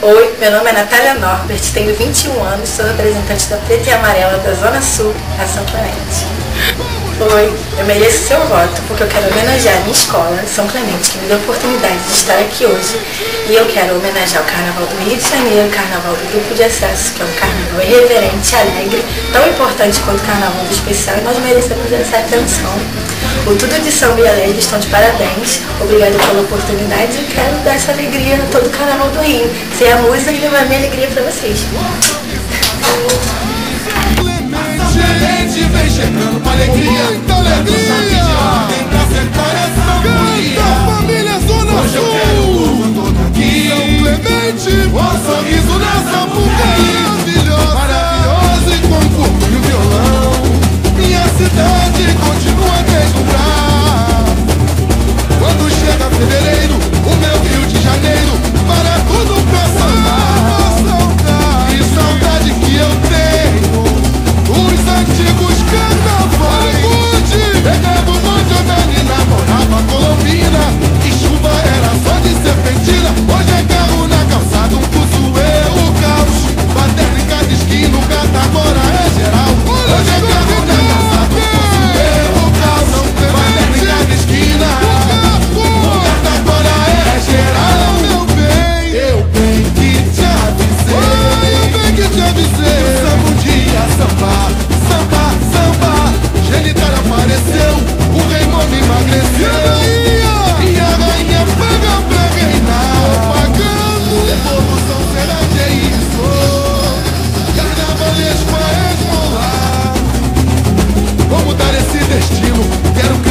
Oi, meu nome é Natália Norbert, tenho 21 anos, sou representante da Preta e Amarela da Zona Sul, a São Clemente. Oi, eu mereço seu voto porque eu quero homenagear a minha escola, São Clemente, que me deu a oportunidade de estar aqui hoje. E eu quero homenagear o Carnaval do Rio de Janeiro, o Carnaval do Grupo de Acesso, que é um carnaval irreverente, alegre, tão importante quanto o Carnaval do Especial, e nós merecemos essa atenção. O Tudo de Samba e Alegre estão de parabéns. Obrigada pela oportunidade e quero dar essa alegria a todo o Carnaval do Rio. Ser a música levar minha alegria para vocês. esse destino. Quero